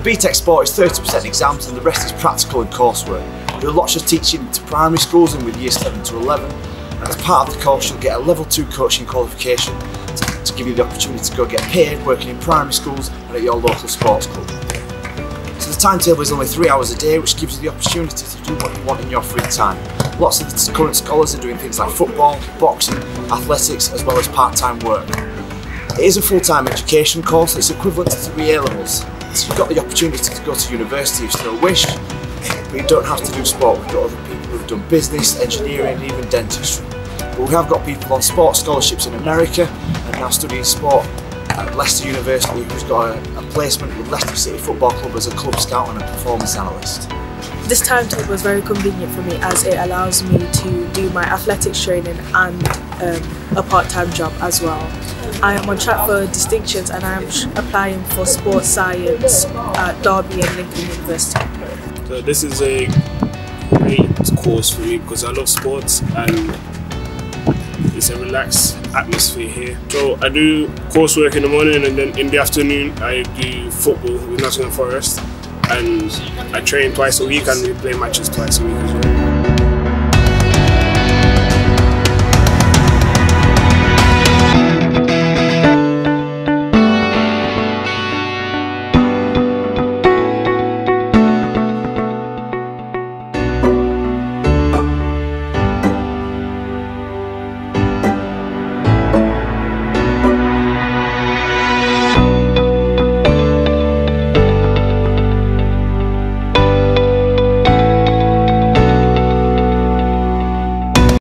BTEC Sport is 30% exams and the rest is practical and coursework. We do lots of teaching to primary schools and with years 7 to 11 and as part of the course you'll get a level 2 coaching qualification to, to give you the opportunity to go get paid working in primary schools and at your local sports club. So the timetable is only three hours a day, which gives you the opportunity to do what you want in your free time. Lots of the current scholars are doing things like football, boxing, athletics, as well as part-time work. It is a full-time education course, it's equivalent to three A levels. So you've got the opportunity to go to university if you still wish, but you don't have to do sport. We've got other people who've done business, engineering, even dentistry. But we have got people on sports scholarships in America and now studying sport at Leicester University who's got a, a placement with Leicester City Football Club as a club scout and a performance analyst. This timetable was very convenient for me as it allows me to do my athletics training and um, a part-time job as well. I am on track for distinctions and I am applying for sports science at Derby and Lincoln University. So this is a great course for me because I love sports and it's a relaxed atmosphere here. So I do coursework in the morning and then in the afternoon I do football with Nottingham Forest and I train twice a week and we play matches twice a week as well.